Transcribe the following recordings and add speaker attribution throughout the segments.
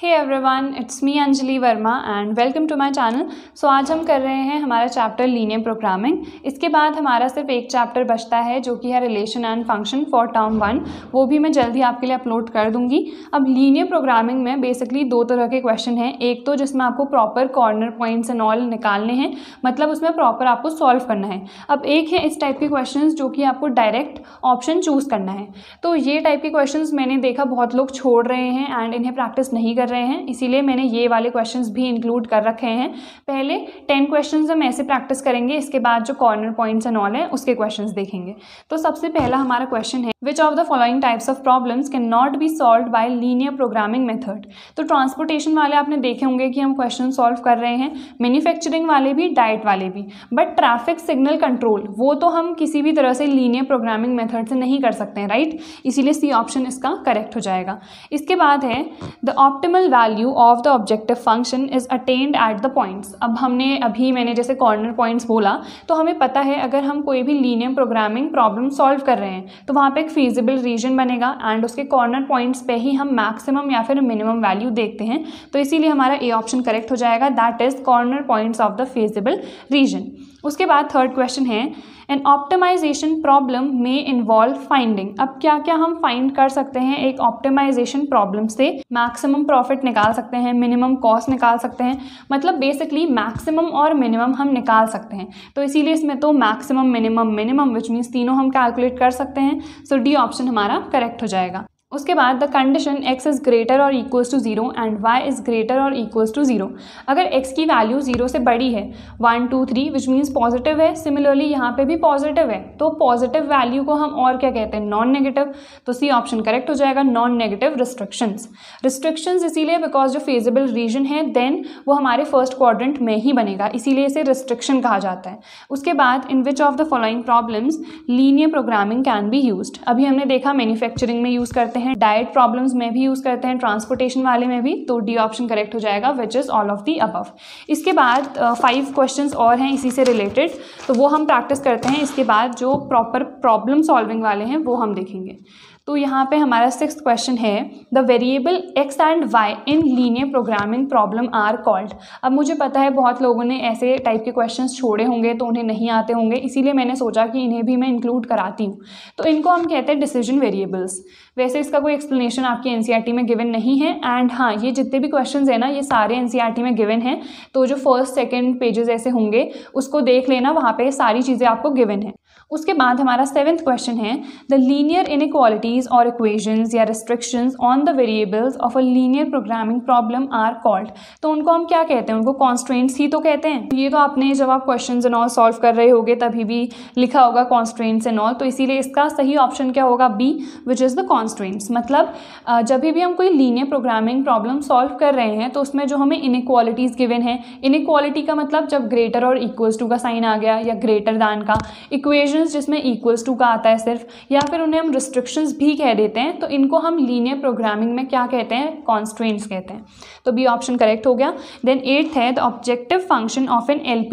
Speaker 1: Hey everyone it's me Anjali Verma and welcome to my channel so आज हम कर रहे हैं हमारा चैप्टर लीनियर प्रोग्रामिंग इसके बाद हमारा सिर्फ़ एक चैप्टर बचता है जो कि है relation and function for term one वो भी मैं जल्दी आपके लिए अपलोड कर दूँगी. अब लीनियर प्रोग्रामिंग में बेसिकली दो तरह के क्वेश्चन हैं. एक तो जिसमें आपको proper corner points and all निकालने हैं. मतलब उसमें प्रॉपर आपको सॉल्व करना है. अब एक है इस टाइप के क्वेश्चन जो कि आपको डायरेक्ट ऑप्शन चूज़ करना है. तो ये टाइप के क्वेश्चन मैंने देखा बहुत लोग छोड़ रहे हैं एंड इन्हें प्रैक्टिस नहीं कर रहे हैं, इसीलिए मैंने ये वाले क्वेश्चंस भी इंक्लूड कर रखे हैं। पहले टेन क्वेश्चंस हम ऐसे प्रैक्टिस करेंगे, इसके बाद जो कॉर्नर पॉइंट्स एंड ऑल है, उसके क्वेश्चंस देखेंगे। तो सबसे पहला हमारा क्वेश्चन है which of the following types of problems can not be solved by linear programming method तो ट्रांसपोर्टेशन वाले आपने देखे होंगे कि हम क्वेश्चन सॉल्व कर रहे हैं मैन्युफैक्चरिंग वाले भी डाइट वाले भी। बट ट्रैफ़िक सिग्नल कंट्रोल वो तो हम किसी भी तरह से लीनियर प्रोग्रामिंग मेथड से नहीं कर सकते हैं राइट इसीलिए सी ऑप्शन इसका करेक्ट हो जाएगा। इसके बाद है the optimal value of the objective function is attained at the points अब हमने, अभी मैंने जैसे कॉर्नर पॉइंट्स बोला तो हमें पता है, अगर हम कोई भी लीनियर प्रोग्रामिंग प्रॉब्लम सॉल्व कर रहे हैं तो वहाँ पे एक फीजिबल रीजन बनेगा एंड उसके कॉर्नर पॉइंट्स पे ही हम मैक्सिमम या फिर मिनिमम वैल्यू देखते हैं तो इसीलिए हमारा ए ऑप्शन करेक्ट हो जाएगा that is corner points of the feasible region उसके बाद थर्ड क्वेश्चन है एन ऑप्टिमाइजेशन प्रॉब्लम में इन्वॉल्व फाइंडिंग अब क्या क्या हम फाइंड कर सकते हैं एक ऑप्टिमाइजेशन प्रॉब्लम से? मैक्सिमम प्रॉफिट निकाल सकते हैं मिनिमम कॉस्ट निकाल सकते हैं। मतलब बेसिकली मैक्सिमम और मिनिमम हम निकाल सकते हैं। तो इसीलिए इसमें तो maximum minimum minimum which means तीनों हम कैलकुलेट कर सकते हैं। सो डी ऑप्शन हमारा करेक्ट हो जाएगा। उसके बाद the condition x is greater और equals to zero and y is greater और इक्वल्स टू ज़ीरो अगर x की वैल्यू ज़ीरो से बड़ी है one two three which means positive है सिमिलरली यहाँ पे भी पॉजिटिव है तो पॉजिटिव वैल्यू को हम और क्या कहते हैं? नॉन नेगेटिव तो सी ऑप्शन करेक्ट हो जाएगा नॉन नेगेटिव रिस्ट्रिक्शंस रिस्ट्रिक्शंस इसीलिए बिकॉज़ जो फेजेबल रीजन है देन वो हमारे फ़र्स्ट क्वाड्रेंट में ही बनेगा. इसीलिए इसे रिस्ट्रिक्शन कहा जाता है. उसके बाद in which of the following problems linear programming can be use अभी हमने देखा मैन्युफैक्चरिंग में यूज़ करते हैं डाइट प्रॉब्लम्स में भी यूज़ करते हैं ट्रांसपोर्टेशन वाले में भी तो डी ऑप्शन करेक्ट हो जाएगा which is all of the above इसके बाद फाइव uh, क्वेश्चंस और हैं इसी से रिलेटेड तो वो हम प्रैक्टिस करते हैं। इसके बाद जो प्रॉपर प्रॉब्लम सॉल्विंग वाले हैं वो हम देखेंगे। तो यहाँ पे हमारा सिक्स क्वेश्चन है the variable x and y in linear programming problem are called अब मुझे पता है बहुत लोगों ने ऐसे टाइप के क्वेश्चंस छोड़े होंगे तो उन्हें नहीं आते होंगे इसीलिए मैंने सोचा कि इन्हें भी मैं इंक्लूड कराती हूँ। तो इनको हम कहते हैं डिसीज़न वेरिएबल्स वैसे इसका कोई एक्सप्लेनेशन आपकी एन में गिवन नहीं है। एंड हाँ ये जितने भी क्वेश्चन है ना, ये सारे एन में गिवन हैं। तो जो फ़र्स्ट सेकेंड पेजेस ऐसे होंगे, उसको देख लेना, वहाँ पर सारी चीज़ें आपको गिवन है। उसके बाद हमारा सेवेंथ क्वेश्चन है द लीनियर इनक्वालिटीज और इक्वेशंस या restrictions on the variables of a linear programming problem are called तो उनको हम क्या कहते हैं? उनको कॉन्स्ट्रेंट्स ही तो कहते हैं। ये तो आपने जब आप क्वेश्चन एंड ऑल सॉल्व कर रहे होगे, तभी भी लिखा होगा कॉन्स्ट्रेंट्स एंड ऑल तो इसीलिए इसका सही ऑप्शन क्या होगा? B which is the constraints मतलब जब भी हम कोई लीनियर प्रोग्रामिंग प्रॉब्लम सॉल्व कर रहे हैं तो उसमें जो हमें इनक्वालिटीज़ गिवन है इनक्वालिटी का मतलब जब ग्रेटर और इक्वल्स टू का साइन आ गया, या ग्रेटर दैन का इक्वेशन जिसमें इक्वल्स टू का आता है सिर्फ़, या फिर उन्हें हम रिस्ट्रिक्शंस भी कह देते हैं तो इनको हम लीनियर प्रोग्रामिंग में क्या कहते हैं? कॉन्स्ट्रेंट्स कहते हैं। तो बी ऑप्शन करेक्ट हो गया। देन एट्थ है the objective function of an L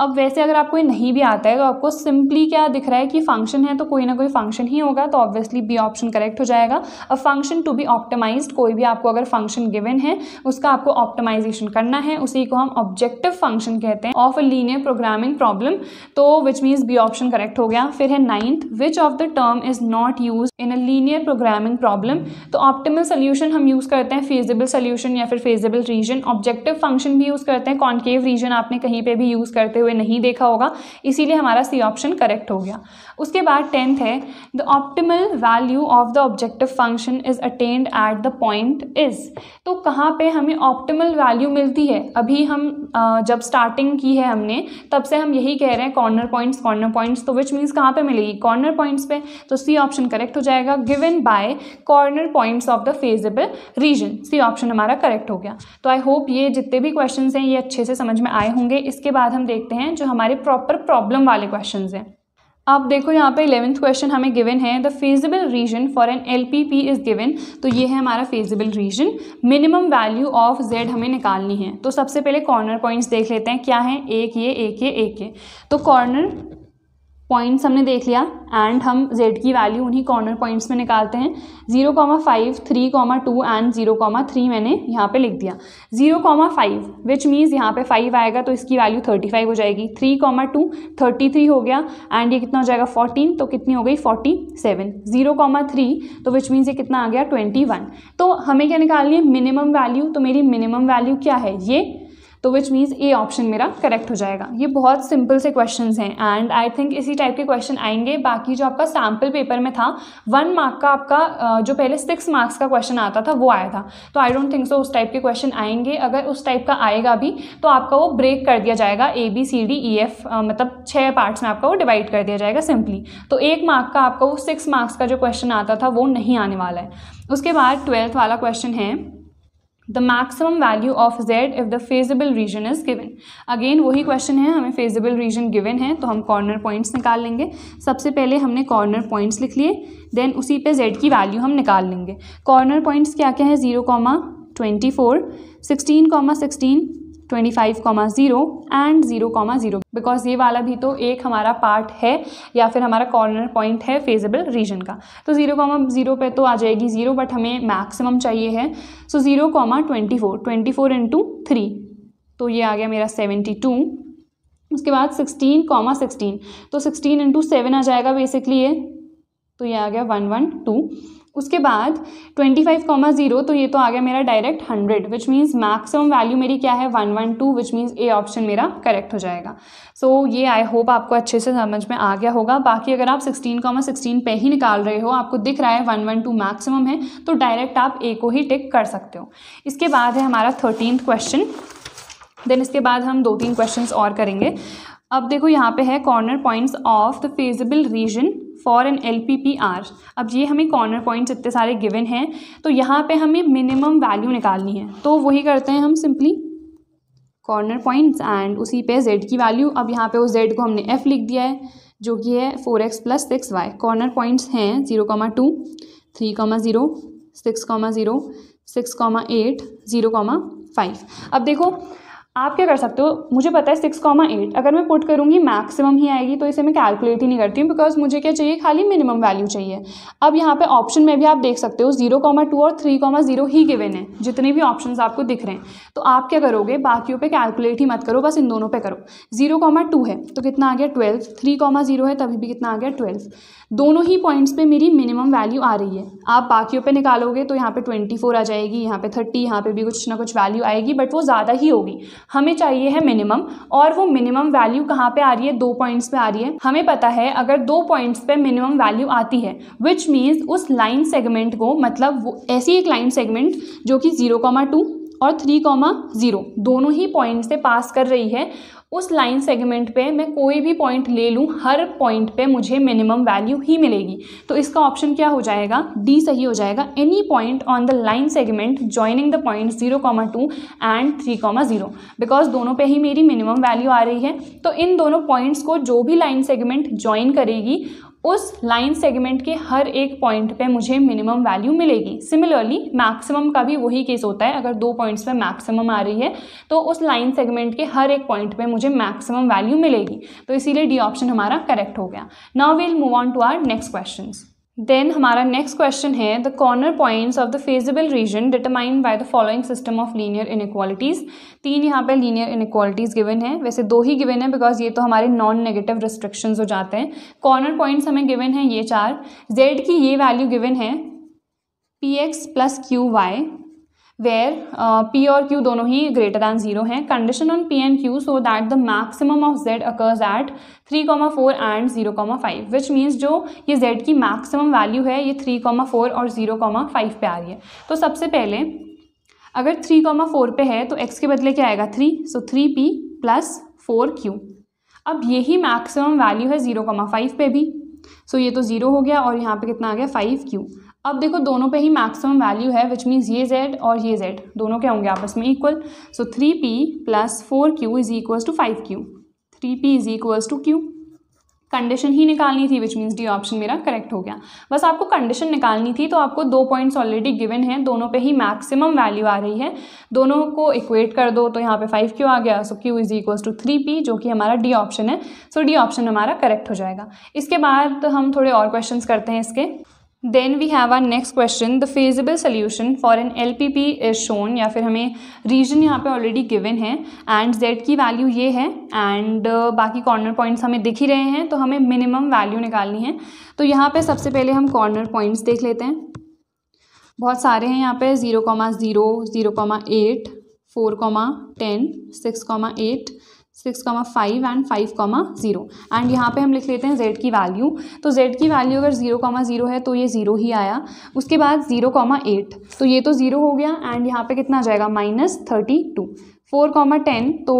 Speaker 1: अब वैसे अगर आपको नहीं भी आता है तो आपको सिंपली क्या दिख रहा है कि फ़ंक्शन है तो कोई ना कोई फ़ंक्शन ही होगा तो ऑब्वियसली बी ऑप्शन करेक्ट हो जाएगा। A function to be optimize कोई भी आपको अगर फ़ंक्शन गिवन है, उसका आपको ऑप्टिमाइजेशन करना है। उसी को हम ऑब्जेक्टिव फ़ंक्शन कहते हैं of a linear programming problem तो which means B option correct हो गया। फिर है ninth which of the term is not use in a linear programming problem तो ऑप्टिमल सोल्यूशन हम यूज़ करते हैं फेजिबल सोल्यूशन या फिर फेजिबल रीजन ऑब्जेक्टिव फ़ंक्शन भी यूज़ करते हैं कॉन्केव रीजन आपने कहीं पर भी यूज़ करते हुए नहीं देखा होगा। इसीलिए हमारा सी ऑप्शन करेक्ट हो गया। उसके बाद टेंथ है the optimal value of the objective function is attained at the point is तो कहाँ पे हमें ऑप्टिमल वैल्यू मिलती है? अभी हम जब स्टार्टिंग की है हमने, तब से हम यही कह रहे हैं कॉर्नर पॉइंट्स कॉर्नर पॉइंट्स तो विच मीन्स कहाँ पे मिलेगी? कॉर्नर पॉइंट्स पे। तो सी ऑप्शन करेक्ट हो जाएगा given by corner points of the feasible region C option हमारा करेक्ट हो गया। तो आई होप ये जितने भी क्वेश्चन हैं, ये अच्छे से समझ में आए होंगे। इसके बाद हम देखते हैं जो हमारे प्रॉपर प्रॉब्लम वाले क्वेश्चन हैं। आप देखो यहाँ पे इलेवेंथ क्वेश्चन हमें गिवन है the feasible region for an L P P is given तो ये है हमारा feasible region minimum value of Z हमें निकालनी है तो सबसे पहले कॉर्नर पॉइंट्स देख लेते हैं, क्या है? एक ये एक ये एक ये तो कॉर्नर पॉइंट्स हमने देख लिया एंड हम z की वैल्यू उन्हीं कॉर्नर पॉइंट्स में निकालते हैं। Zero comma five three comma two and zero comma three मैंने यहाँ पे लिख दिया। Zero comma five which means यहाँ पे फाइव आएगा तो इसकी वैल्यू थर्टी फाइव हो जाएगी। Three comma two thirty three हो गया एंड ये कितना हो जाएगा फोर्टीन तो कितनी हो गई forty seven zero comma three तो विच मीन्स ये कितना आ गया ट्वेंटी वन तो हमें क्या निकालनी है? मिनिमम वैल्यू तो मेरी मिनिमम वैल्यू क्या है? ये तो विच मीन्स ए ऑप्शन मेरा करेक्ट हो जाएगा। ये बहुत सिंपल से क्वेश्चन हैं एंड आई थिंक इसी टाइप के क्वेश्चन आएँगे। बाकी जो आपका सैंपल पेपर में था वन मार्क का आपका जो पहले सिक्स मार्क्स का क्वेश्चन आता था, वो आया था। तो आई डोंट थिंक सो उस टाइप के क्वेश्चन आएँगे। अगर उस टाइप का आएगा भी तो आपका वो ब्रेक कर दिया जाएगा। A B C D E F मतलब छः पार्ट्स में आपका वो डिवाइड कर दिया जाएगा सिंपली तो एक मार्क का आपका वो सिक्स मार्क्स का जो क्वेश्चन आता था, वो नहीं आने वाला है। उसके बाद ट्वेल्थ वाला क्वेश्चन है the maximum value of Z if the feasible region is given again वही क्वेश्चन है, हमें फेजिबल रीजन गिवन है तो हम कॉर्नर पॉइंट्स निकाल लेंगे। सबसे पहले हमने कॉर्नर पॉइंट्स लिख लिए देन उसी पे जेड की वैल्यू हम निकाल लेंगे। कॉर्नर पॉइंट्स क्या क्या है? Zero comma twenty four sixteen comma sixteen twenty five comma zero and zero comma zero because ये वाला भी तो एक हमारा पार्ट है या फिर हमारा कॉर्नर पॉइंट है फेजेबल रीजन का। तो ज़ीरो कॉमा ज़ीरो पे तो आ जाएगी ज़ीरो बट हमें मैक्सिमम चाहिए है। So zero comma twenty four twenty four into three तो ये आ गया मेरा सेवेंटी टू उसके बाद सिक्सटीन कॉमा सिक्सटीन तो सिक्सटीन इंटू सेवन आ जाएगा बेसिकली ये। तो ये आ गया वन वन टू उसके बाद ट्वेंटी फाइव कॉमा ज़ीरो तो ये तो आ गया मेरा direct hundred which means maximum value मेरी क्या है? One one two which means A option मेरा करेक्ट हो जाएगा। सो so, ये आई होप आपको अच्छे से समझ में आ गया होगा। बाकी अगर आप सिक्सटीन कॉमा सिक्सटीन पे ही निकाल रहे हो आपको दिख रहा है वन वन टू मैक्सिमम है तो डायरेक्ट आप ए को ही टिक कर सकते हो। इसके बाद है हमारा थर्टीन क्वेश्चन देन इसके बाद हम दो तीन क्वेश्चन और करेंगे। अब देखो यहाँ पे है corner points of the feasible region for an L P P are अब ये हमें कॉर्नर पॉइंट्स इतने सारे गिवन हैं तो यहाँ पे हमें मिनिमम वैल्यू निकालनी है। तो वही करते हैं हम सिंपली कॉर्नर पॉइंट्स एंड उसी पे जेड की वैल्यू अब यहाँ पे उस जेड को हमने एफ़ लिख दिया है, जो कि है four x plus six y corner points हैं zero comma two three comma zero six comma zero six comma eight zero comma five अब देखो आप क्या कर सकते हो? मुझे पता है सिक्स कॉमा एट अगर मैं पुट करूँगी मैक्सिमम ही आएगी तो इसे मैं कैलकुलेट ही नहीं करती हूँ बिकॉज़ मुझे क्या चाहिए? खाली मिनिमम वैल्यू चाहिए। अब यहाँ पे ऑप्शन में भी आप देख सकते हो ज़ीरो कॉमा टू और थ्री कॉमा ज़ीरो ही गिवन है, जितने भी ऑप्शन आपको दिख रहे हैं। तो आप क्या करोगे? बाकियों पर कैलकुलेट ही मत करो, बस इन दोनों पर करो। ज़ीरो कॉमा टू है तो कितना आ गया? ट्वेल्व थ्री कॉमा ज़ीरो है, तभी भी कितना आ गया? ट्वेल्व दोनों ही पॉइंट्स पर मेरी मिनिमम वैल्यू आ रही है। आप बाकियों पे निकालोगे तो यहाँ पर ट्वेंटी फोर आ जाएगी, यहाँ पे थर्टी यहाँ पे भी कुछ ना कुछ वैल्यू आएगी बट वो ज़्यादा ही होगी। हमें चाहिए है मिनिमम और वो मिनिमम वैल्यू कहाँ पे आ रही है? दो पॉइंट्स पे आ रही है। हमें पता है, अगर दो पॉइंट्स पे मिनिमम वैल्यू आती है विच मीन्स उस लाइन सेगमेंट को मतलब वो ऐसी एक लाइन सेगमेंट जो कि ज़ीरो कॉमा टू और थ्री कॉमा ज़ीरो दोनों ही पॉइंट से पास कर रही है। उस लाइन सेगमेंट पे मैं कोई भी पॉइंट ले लूँ, हर पॉइंट पे मुझे मिनिमम वैल्यू ही मिलेगी। तो इसका ऑप्शन क्या हो जाएगा? डी सही हो जाएगा। Any point on the line segment joining the point zero comma two and three comma zero because दोनों पे ही मेरी मिनिमम वैल्यू आ रही है। तो इन दोनों पॉइंट्स को जो भी लाइन सेगमेंट ज्वाइन करेगी उस लाइन सेगमेंट के हर एक पॉइंट पे मुझे मिनिमम वैल्यू मिलेगी। सिमिलरली मैक्सिमम का भी वही केस होता है। अगर दो पॉइंट्स पे मैक्सिमम आ रही है तो उस लाइन सेगमेंट के हर एक पॉइंट पे मुझे मैक्सिमम वैल्यू मिलेगी। तो इसीलिए डी ऑप्शन हमारा करेक्ट हो गया। Now we'll move on to our next question then हमारा नेक्स्ट क्वेश्चन है the corner points of the feasible region determined by the following system of linear inequalities तीन यहाँ पे लीनियर इनक्वालिटीज़ गिवन है। वैसे दो ही गिवन है बिकॉज़ ये तो हमारे नॉन नेगेटिव रिस्ट्रिक्शंस हो जाते हैं। कॉर्नर पॉइंट्स हमें गिवन है ये चार। जेड की ये वैल्यू गिवन है P x plus Q y where P और क्यू दोनों ही ग्रेटर दैन ज़ीरो हैं। Condition on P and Q so that the maximum of Z occurs at three comma four and zero comma five which means जो ये Z की maximum value है, ये three comma four और zero comma five पे आ रही है। तो सबसे पहले, अगर थ्री कॉमा फोर पे है तो एक्स के बदले क्या आएगा? Three so three P plus four Q अब यही मैक्सिमम वैल्यू है ज़ीरो कॉमा फाइव पे भी। सो so ये तो ज़ीरो हो गया और यहाँ पे कितना आ गया? फाइव क्यू अब देखो, दोनों पे ही मैक्सिमम वैल्यू है विच मीन्स ये जेड और ये जेड दोनों क्या होंगे आपस में equal so three P plus four Q is equals to five Q three P is equals to Q condition ही निकालनी थी विच मीन्स डी ऑप्शन मेरा करेक्ट हो गया। बस आपको कंडीशन निकालनी थी तो आपको दो पॉइंट्स ऑलरेडी गिवन हैं, दोनों पे ही मैक्सिमम वैल्यू आ रही है। दोनों को इक्वेट कर दो तो यहाँ पे फाइव क्यू आ गया। So Q is equals to three P जो कि हमारा डी ऑप्शन है। सो डी ऑप्शन हमारा करेक्ट हो जाएगा। इसके बाद हम थोड़े और क्वेश्चन करते हैं इसके। Then we have our next question the feasible solution for an L P P is shown या फिर हमें रीजन यहाँ पे ऑलरेडी गिवन है एंड जेड की वैल्यू ये है एंड uh, बाकी कॉर्नर पॉइंट्स हमें दिख ही रहे हैं तो हमें मिनिमम वैल्यू निकालनी है। तो यहाँ पे सबसे पहले हम कॉर्नर पॉइंट्स देख लेते हैं। बहुत सारे हैं यहाँ पे zero comma zero zero comma eight four comma ten six comma eight six comma five and five comma zero. And यहाँ पे हम लिख लेते हैं जेड की वैल्यू। तो जेड की वैल्यू अगर ज़ीरो कॉमा ज़ीरो है तो ये ज़ीरो ही आया। उसके बाद ज़ीरो कॉमा एट। तो ये तो ज़ीरो हो गया, एंड यहाँ पे कितना आ जाएगा? Minus thirty two. Four comma ten तो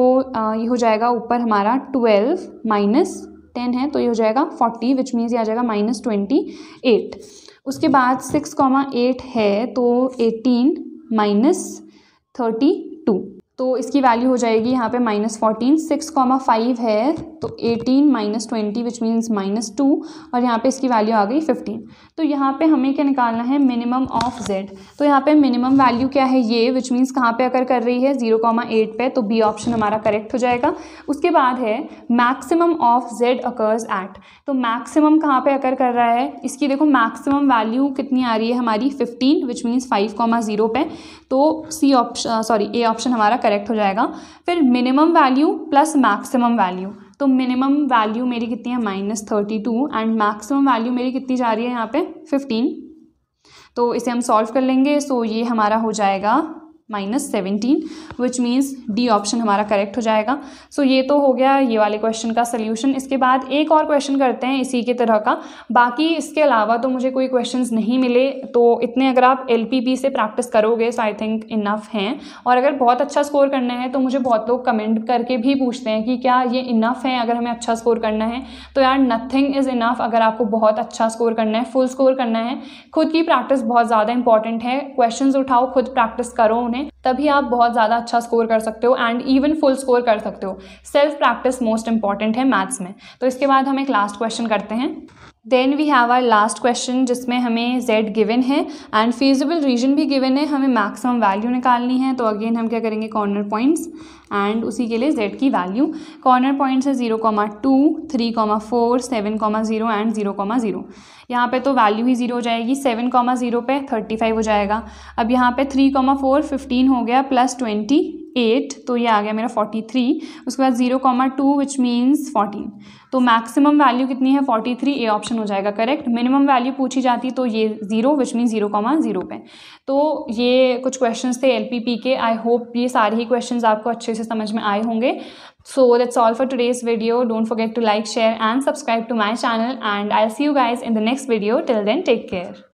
Speaker 1: ये हो जाएगा ऊपर हमारा ट्वेल्व माइनस टेन है तो ये हो जाएगा फोर्टी विच मीन्स ये आ जाएगा माइनस ट्वेंटी एट। उसके बाद सिक्स कॉमा एट है तो एटीन माइनस थर्टी टू। तो इसकी वैल्यू हो जाएगी यहाँ पे minus fourteen six comma five है तो eighteen minus twenty which means minus two और यहाँ पे इसकी वैल्यू आ गई फिफ्टीन तो यहाँ पे हमें क्या निकालना है? मिनिमम ऑफ़ जेड तो यहाँ पे मिनिमम वैल्यू क्या है? ये विच मीन्स कहाँ पे अगर कर रही है? ज़ीरो कॉमा एट पे तो बी ऑप्शन हमारा करेक्ट हो जाएगा. उसके बाद है maximum of Z occurs at तो मैक्सिमम कहाँ पे अकर कर रहा है? इसकी देखो मैक्सिमम वैल्यू कितनी आ रही है हमारी? Fifteen which means five comma zero तो C option sorry A option हमारा करेक्ट हो जाएगा। फिर minimum value plus maximum value तो मिनिमम वैल्यू मेरी कितनी है? Minus thirty two and maximum value मेरी कितनी जा रही है यहाँ पे? फिफ्टीन तो इसे हम सॉल्व कर लेंगे। सो ये हमारा हो जाएगा minus seventeen which means D option हमारा करेक्ट हो जाएगा। सो so, ये तो हो गया ये वाले क्वेश्चन का सोल्यूशन इसके बाद एक और क्वेश्चन करते हैं इसी के तरह का। बाकी इसके अलावा तो मुझे कोई क्वेश्चंस नहीं मिले तो इतने अगर आप एल से प्रैक्टिस करोगे सो आई थिंक इनफ हैं। और अगर बहुत अच्छा स्कोर करना है तो मुझे बहुत लोग कमेंट करके भी पूछते हैं कि क्या ये इनफ है अगर हमें अच्छा स्कोर करना है? तो यार नथिंग इज़ इनफ अगर आपको बहुत अच्छा स्कोर करना है फुल स्कोर करना है। खुद की प्रैक्टिस बहुत ज़्यादा इंपॉर्टेंट है। क्वेश्चन उठाओ खुद प्रैक्टिस करो उन्हें। हैं तभी आप बहुत ज़्यादा अच्छा स्कोर कर सकते हो एंड इवन फुल स्कोर कर सकते हो। सेल्फ प्रैक्टिस मोस्ट इंपॉर्टेंट है मैथ्स में। तो इसके बाद हम एक लास्ट क्वेश्चन करते हैं। Then we have our last question जिसमें हमें जेड गिवन है एंड फिजिबल रीजन भी गिवन है। हमें मैक्सिमम वैल्यू निकालनी है। तो अगेन हम क्या करेंगे? कॉर्नर पॉइंट्स एंड उसी के लिए जेड की वैल्यू कॉर्नर पॉइंट्स है zero comma two three comma four seven comma zero and zero comma zero यहाँ पे तो वैल्यू ही ज़ीरो हो जाएगी। सेवन कॉमा ज़ीरो पे थर्टी फाइव हो जाएगा। अब यहाँ पे थ्री कॉमा फोर फिफ्टीन हो गया प्लस ट्वेंटी एट तो ये आ गया मेरा फोर्टी थ्री उसके बाद zero comma two which means fourteen तो मैक्सिमम वैल्यू कितनी है फोर्टी थ्री ए ऑप्शन हो जाएगा करेक्ट मिनिमम वैल्यू पूछी जाती तो ये zero which mean zero comma zero पे तो ये कुछ क्वेश्चंस थे एलपीपी के आई होप ये सारे ही क्वेश्चंस आपको अच्छे से समझ में आए होंगे So that's all for today's video. Don't forget to like, share and subscribe to my channel and I'll see you guys in the next video. Till then, take care.